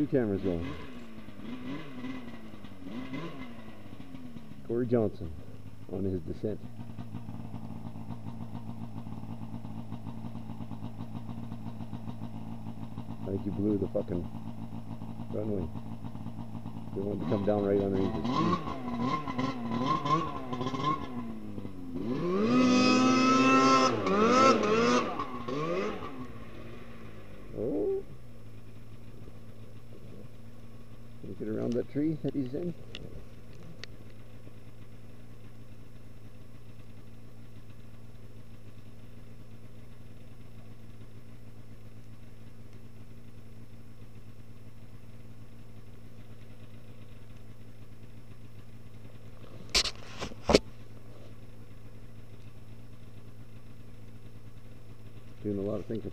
Two cameras going. Corey Johnson on his descent. I think you blew the fucking runway. They wanted to come down right underneath the tree. Oh. You get around that tree that he's in? Doing a lot of thinking.